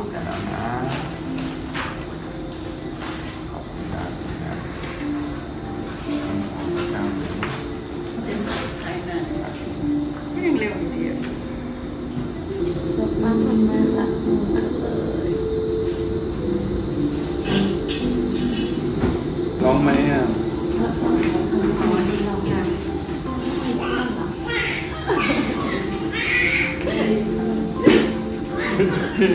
ลู เอา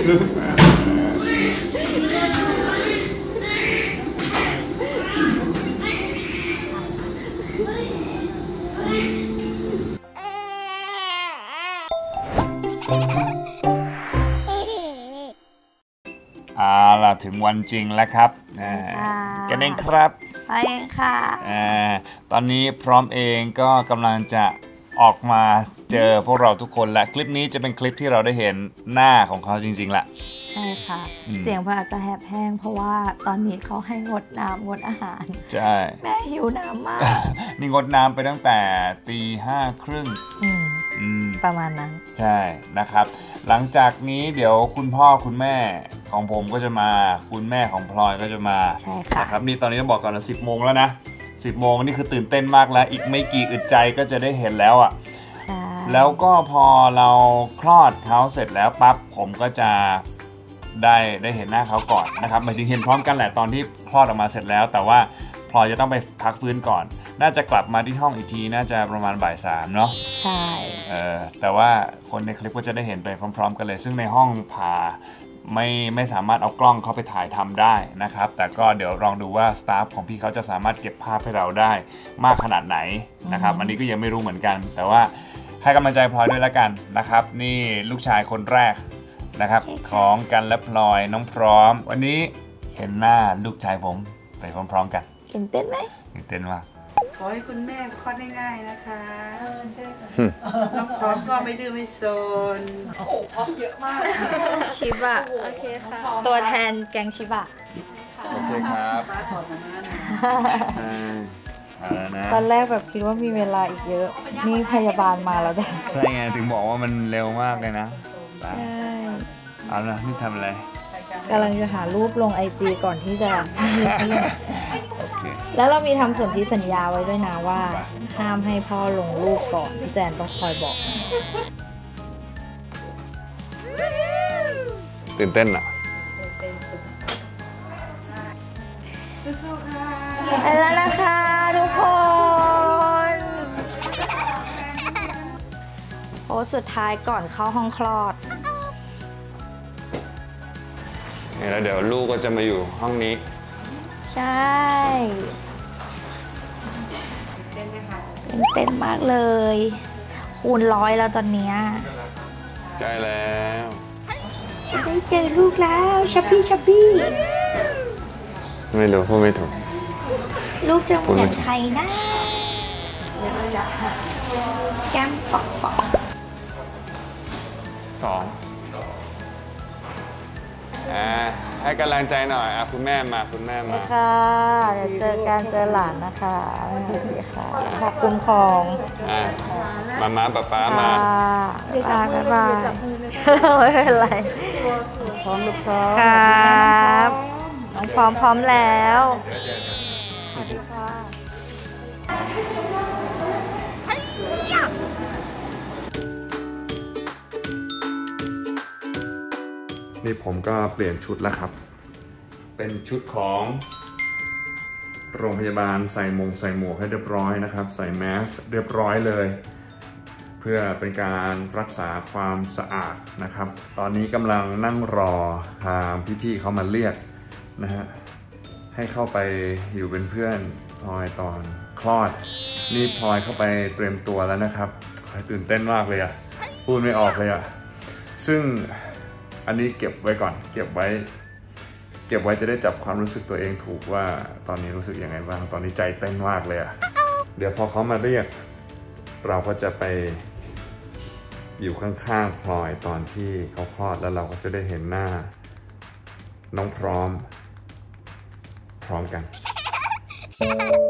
ล่ะถึงวันจริงแล้วครับอ่ากันเองครับไปค่ะอ่าตอนนี้พร้อมเองก็กำลังจะออกมา เจอพวกเราทุกคนและคลิปนี้จะเป็นคลิปที่เราได้เห็นหน้าของเขาจริงๆแหละใช่ค่ะอืมเสียงเพื่อนอาจจะแหบแห้งเพราะว่าตอนนี้เขาให้งดน้ำงดอาหาร ใช่ แม่หิวน้ำมาก นี่งดน้ำไปตั้งแต่ตีห้าครึ่งอืมอืมประมาณนั้น ใช่นะครับ หลังจากนี้เดี๋ยวคุณพ่อคุณแม่ของผมก็จะมา คุณแม่ของพลอยก็จะมาใช่ค่ะนะครับนี่ตอนนี้ต้องบอกก่อนนะสิบโมงแล้วนะสิบโมงนี่คือตื่นเต้นมากแล้ว อีกไม่กี่อึดใจก็จะได้เห็นแล้วอะใช่ แล้วก็พอเราคลอดเขาเสร็จแล้วปั๊บผมก็จะได้ได้เห็นหน้าเขาก่อนนะครับหมายถึงเห็นพร้อมกันแหละตอนที่คลอดออกมาเสร็จแล้ว แต่ว่าพลอยจะต้องไปพักฟื้นก่อน น่าจะกลับมาที่ห้องอีกทีน่าจะประมาณบ่ายสามเนาะใช่เออแต่ว่าคนในคลิปก็จะได้เห็นไปพร้อม ๆ กันเลย ซึ่งในห้องผ่าไม่ไม่สามารถเอากล้องเข้าไปถ่ายทำได้นะครับ แต่ก็เดี๋ยวลองดูว่าสตาฟของพี่เขาจะสามารถเก็บภาพให้เราได้มากขนาดไหนนะครับ อันนี้ก็ยังไม่รู้เหมือนกัน แต่ว่า ให้กำลังใจพลอยด้วยละกันนะครับ นี่ลูกชายคนแรกนะครับ ของกันและพลอยน้องพร้อม วันนี้เห็นหน้าลูกชายผมไปพร้อมๆกันตื่นเต้นไหมตื่นเต้นมากขอให้คุณแม่คลอดได้ง่ายนะคะใช่ค่ะน้องพร้อมก็ไม่ดื้อไม่โซนชิบะ โอเคค่ะ ตัวแทนแกงชิบะ โอเคครับ ฟ้าถอดมาม่านะอ่าเอาแล้วนะ ตอนแรกแบบคิดว่ามีเวลาอีกเยอะ นี่พยาบาลมาแล้วจ้ะใช่ไงถึงบอกว่ามันเร็วมากเลยนะไปใช่เอาละนี่ทำอะไร กำลังจะหารูปลงไอจีก่อนที่จะ โอเค แล้วเรามีทำสนธิสัญญาไว้ด้วยนะว่า ห้ามให้พ่อลงรูปก่อนพี่แจนต้องคอยบอก ตื่นเต้นเหรอไปแล้วนะคะ โพสต์สุดท้ายก่อนเข้าห้องคลอดแล้วเดี๋ยวลูกก็จะมาอยู่ห้องนี้ ใช่ตื่นเต้นมากเลย คูณร้อยแล้วตอนเนี้ยใกล้แล้วได้เจอลูกแล้วชับบี้ชับบี้ไม่รู้พูดไม่ถูก ลูกจะเหมือนใครนะแก้มปอกปอก สองอ่าให้กำลังใจหน่อยอะคุณแม่มาคุณแม่มาค่ะเดี๋ยวเจอกันเจอหลานนะคะสวัสดีค่ะขอบคุณของอะมามาป๊าป๊ามาค่ะบ๊ายบายไม่เป็นไรพร้อมลูกพร้อมครับน้องพร้อมพร้อมแล้ว นี่ผมก็เปลี่ยนชุดแล้วครับ เป็นชุดของ โรงพยาบาลใส่มงใส่หมวกให้เรียบร้อยนะครับ ใส่แมสเรียบร้อยเลย เพื่อเป็นการรักษาความสะอาดนะครับ ตอนนี้กำลังนั่งรอทางพี่ๆเขามาเรียกนะฮะให้เข้าไปอยู่เป็นเพื่อนพลอยตอนคลอด นี่พลอยเข้าไปเตรียมตัวแล้วนะครับตื่นเต้นมากเลยอะพูดไม่ออกเลยอะซึ่ง อันนี้เก็บไว้ก่อน เก็บไว้ เก็บไว้จะได้จับความรู้สึกตัวเองถูกว่าตอนนี้รู้สึกยังไงบ้าง ตอนนี้ใจเต้นมากเลยอะเดี๋ยวพอเขามาเรียก เราก็จะไปอยู่ข้างๆพลอยตอนที่เขาคลอดแล้วเราก็จะได้เห็นหน้า น้องพร้อม พร้อมกันเจอลูกกัน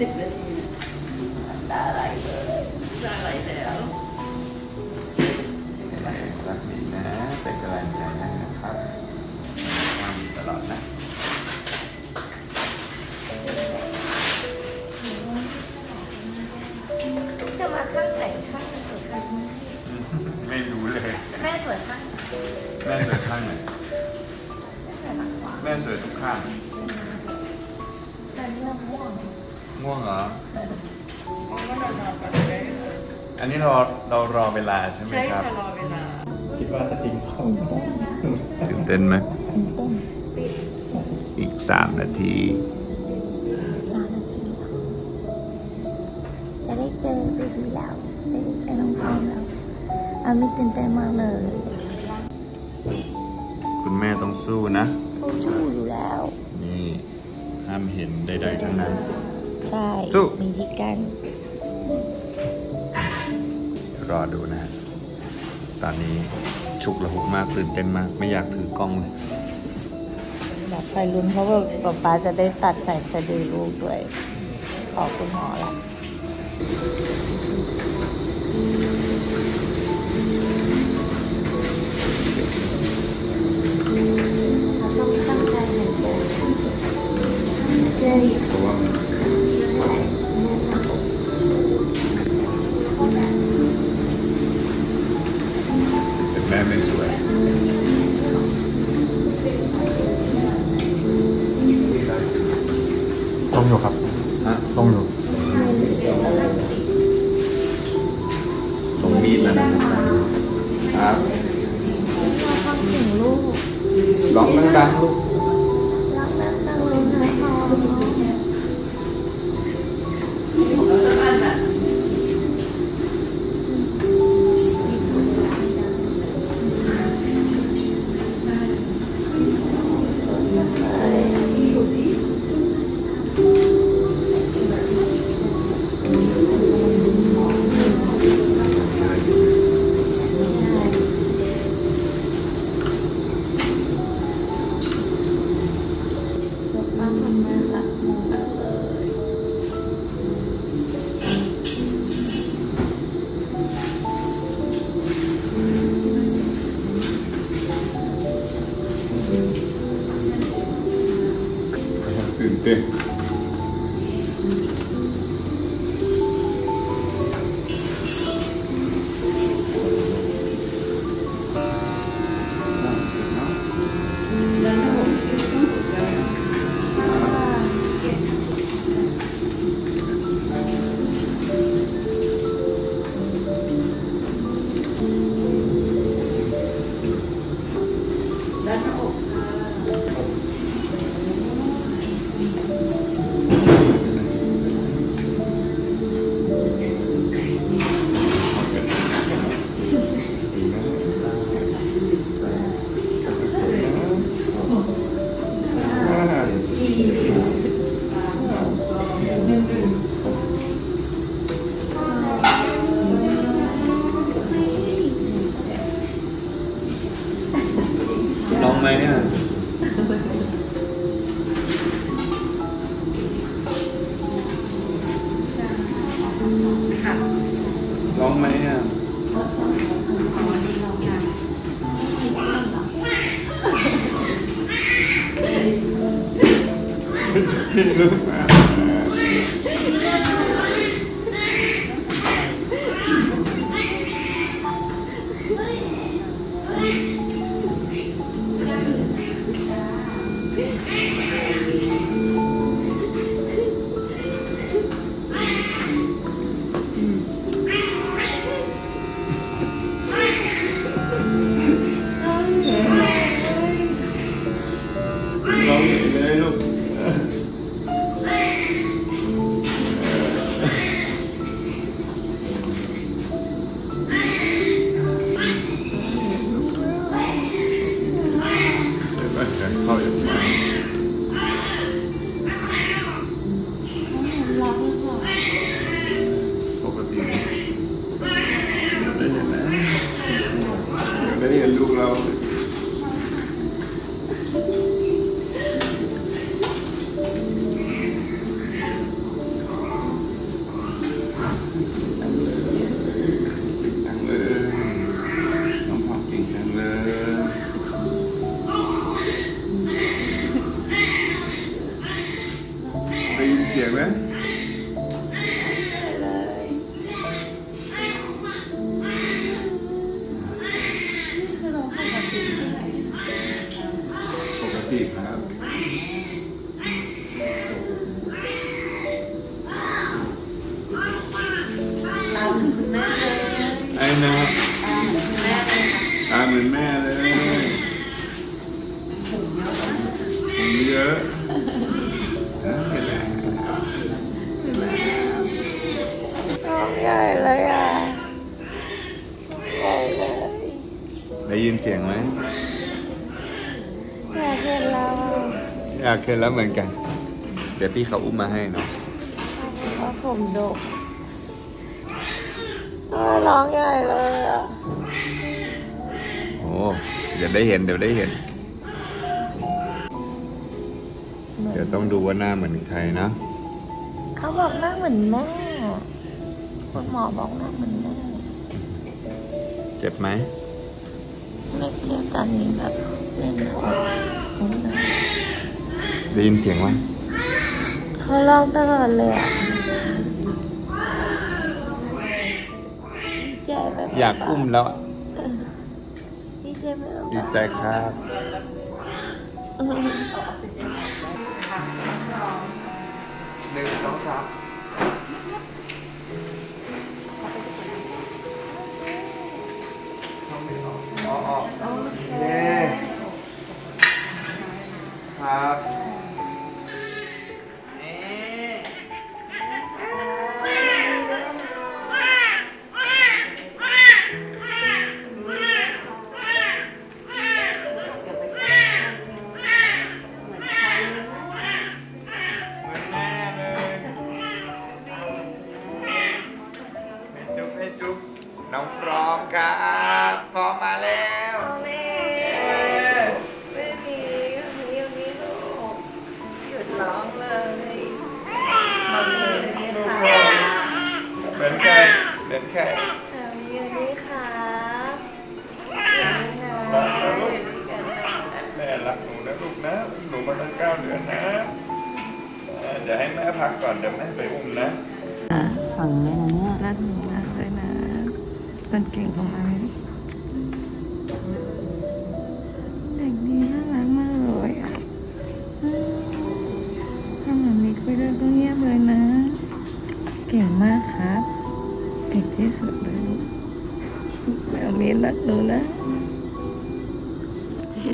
สิบนาทีเนี่ยตาไหลเลยตาไหลแล้วรักดีนะเป็นกำลังใจให้นะครับทำตลอดนะจะมาข้างไหนข้างสวยข้างไม่รู้เลย แม่สวยข้างแม่สวยข้างไหนแม่สวยทุกข้าง อันนี้เราเรารอเวลาใช่ไหมใช่ครับ ค่ะรอเวลาคิดว่าจะทิ้งท้องตื่นเต้นตื่นเต้นไหมตื่นเต้นอีกสามนาที สามนาทีจะได้เจอเบบีแล้ว จะได้เจอน้องพร้อมแล้วอามิตื่นเต้นมากเลยคุณแม่ต้องสู้นะทูชูอยู่แล้ว นี่ ห้ามเห็นใดๆทั้งนั้น ใช่ สู้ มีที่กั้น รอดูนะฮะตอนนี้ฉุกระหุกมากตื่นเต้นมาก ไม่อยากถือกล้องเลยแบบไปลุ้นเพราะว่าป๊าป๊าจะได้ตัดใส่สะดือลูกด้วย ขอบคุณหมอละ ต้องอยู่ครับฮะต้องอยู่ตรงมีดแล้วนะครับครับเราทำถึงลูกร้องดังๆลูกรัก Yeah, right? เลยอะใหญ่เลยได้ยินเสียงไหมอยากเห็นเราอยากเห็นแล้วเหมือนกัน เดี๋ยวพี่เขาอุ้มมาให้เนาะเพราะผมดกเออร้องใหญ่เลยอะโอ้เดี๋ยวได้เห็นเดี๋ยวได้เห็น เดี๋ยวต้องดูว่าหน้าเหมือนใครนะ เขาบอกหน้าเหมือนแม่ คุณหมอบอกหน้าเหมือนแม่เจ็บไหมไม่เจ็บตอนนี้แบบเล่นหัวนิดหน่อยได้ยินเสียงไหมเขาร้องตลอดเลยอะดีใจแบบอยากอุ้มแล้วอะดีใจแบบดีใจครับ หนึ่งสองสาม ออกนี่ครับ นใครมามีนี่ค่ะนี่นะอยู่ด้วยกันนะแม่รักหนูนะลูกนะหนูมาตั้งเก้าเดือนนะเอ่อเดี๋ยวให้แม่พักก่อนเดี๋ยวแม่ไปอุ้มนะฝังแม่นะเนี่ยรักหนูมากเลยนะเป็นเก่งของมัน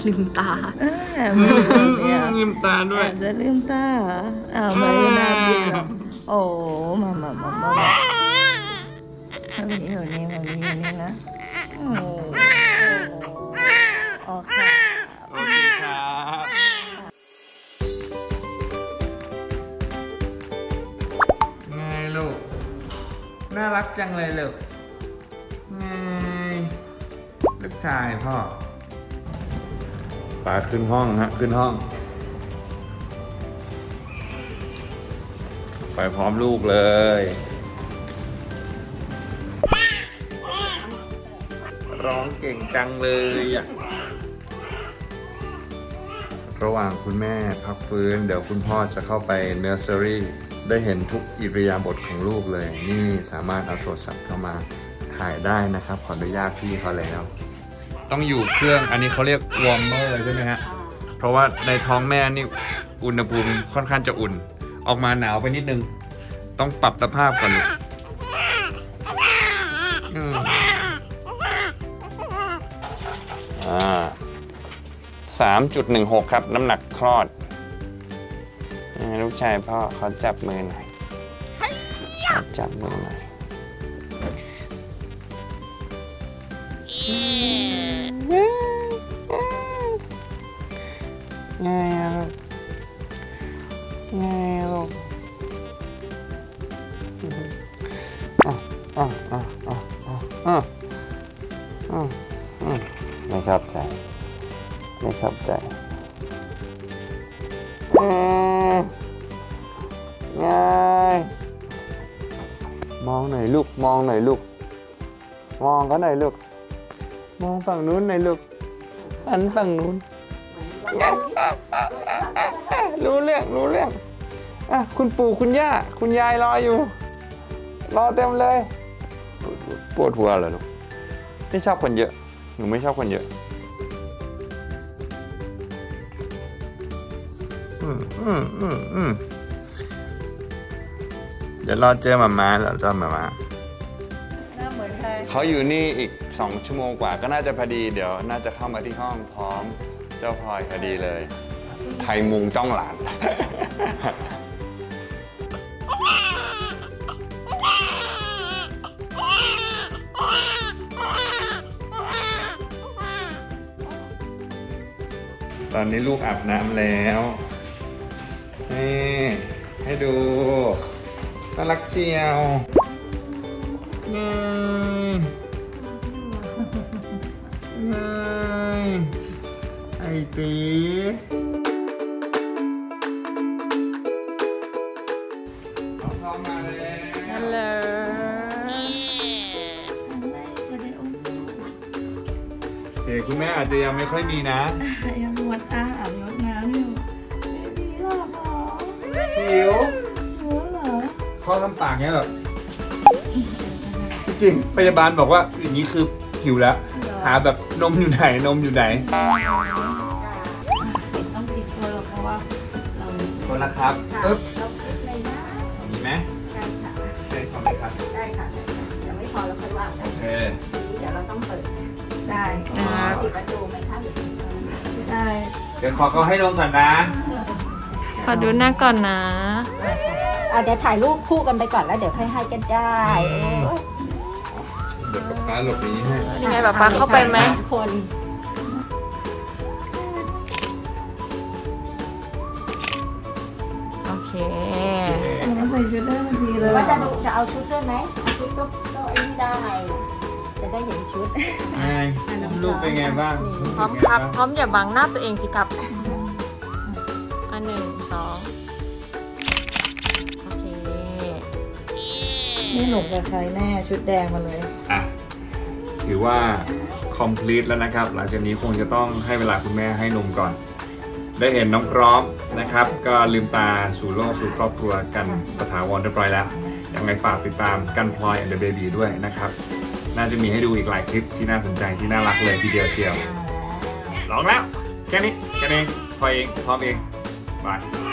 ลืมตาอ่าไม่ลืมเนี่ยลืมตาด้วยอาจจะลืมตาเหรออ้าวไม่น่าลืมโอ้มามามามามามามีอยู่นี่มามีอยู่นี่นะโอ้โหโอเคโอเคครับไงลูก น่ารักจังเลยลูกไงลูกชายพ่อ ป๋าขึ้นห้องฮะขึ้นห้อง ไปพร้อมลูกเลยร้องเก่งจังเลยอะระหว่างคุณแม่พักฟื้น เดี๋ยวคุณพ่อจะเข้าไปเนอร์เซอรี่ได้เห็นทุกอิริยาบถของลูกเลย นี่สามารถเอาโทรศัพท์เข้ามาถ่ายได้นะครับ ขออนุญาตพี่เขาแล้ว ต้องอยู่เครื่องอันนี้เขาเรียก warmer ใช่ไหมฮะ เพราะว่าในท้องแม่นี่อุณหภูมิค่อนข้างจะอุ่น ออกมาหนาวไปนิดนึง ต้องปรับสภาพก่อนอ่าสามจุดหนึ่งหกครับ น้ำหนักคลอด ลูกชายพ่อเขาจับมือหน่อยจับมือหน่อย ไม่ชอบใจ ไม่ชอบใจง่ายมองหน่อยลูก มองหน่อยลูก มองเขาหน่อยลูก มองฝั่งนู้นหน่อยลูกหันฝั่งนู้น รู้เรื่อง รู้เรื่องอะคุณปู่คุณย่า คุณยายรออยู่ รอเต็มเลย ปวดหัวเหรอลูกไม่ชอบคนเยอะ หนูไม่ชอบคนเยอะอืมอืมอืมอืมเดี๋ยวรอเจอหมาม้าแล้วเจอหมาม้าหน้าเหมือนใครเขาอยู่นี่อีก 2 ชั่วโมงกว่าก็น่าจะพอดี เดี๋ยวน่าจะเข้ามาที่ห้องพร้อม เจ้าพลอยพอดีเลย ไทยมุงจ้องหลาน อนนี้ลูกอาบน้ำแล้วนี่ให้ดูน่ารักเชียวนี่นี่ไอตีน้องพร้อมมาแล้วฮัลโหลจะได้อุ้มเสียงคุณแม่อาจจะยังไม่ค่อยมีนะยังม วนอาอาบรดน้ำอยู่เบบีหลับเหรอหิวหิวเหรอเขาทำปากเงี้ยแบบจริงๆพยาบาลบอกว่าอย่างนี้คือหิวแล้ว หาแบบนมอยู่ไหนนมอยู่ไหนต้องกินตัวเราเพราะว่าเราคนละครับปึ๊บเราคิดเลยนะมีไหมใช่ค่ะใช่ขอบคุณครับได้ค่ะเดี๋ยวไม่พอเราค่อยว่ากัโอนเคเดี๋ยวเราต้องเปิดได้อ่าปิดประตูไหมคะหรือ ได้เดี๋ยวขอเขาให้นมก่อนนะ ขอดูหน้าก่อนนะ อะเดี๋ยวถ่ายรูปคู่กันไปก่อนแล้วเดี๋ยวค่อยให้กันได้เดี๋ยวป๊าป๊าหลบหนีให้ยังไงป๊าป๊าเข้าไปไหมสามคนโอเคเราใส่ชุดได้ทันทีเลย ว่าจะดูจะเอาชุดด้วยไหมเอาชุดก็ก็ไอ้นี่ได้ จะได้เห็นชุดไงลูกเป็นไงบ้างพร้อมครับ พร้อมอย่าบังหน้าตัวเองสิครับ อันหนึ่งสองโอเค นี่หนุ่มกับใครแน่ชุดแดงมาเลย อะ ถือว่า complete แล้วนะครับ หลังจากนี้คงจะต้องให้เวลาคุณแม่ให้นมก่อน ได้เห็นน้องพร้อมนะครับ ก็ลืมตาสู่โลกสู่ครอบครัวกันประถาวรเรียบร้อยแล้วยังไงฝากติดตามกันพลอย and the baby ด้วยนะครับ น่าจะมีให้ดูอีกหลายคลิปที่น่าสนใจที่น่ารักเลยทีเดียวเชียวลองแล้ว แค่นี้แค่นี้พอเองพร้อมเองบาย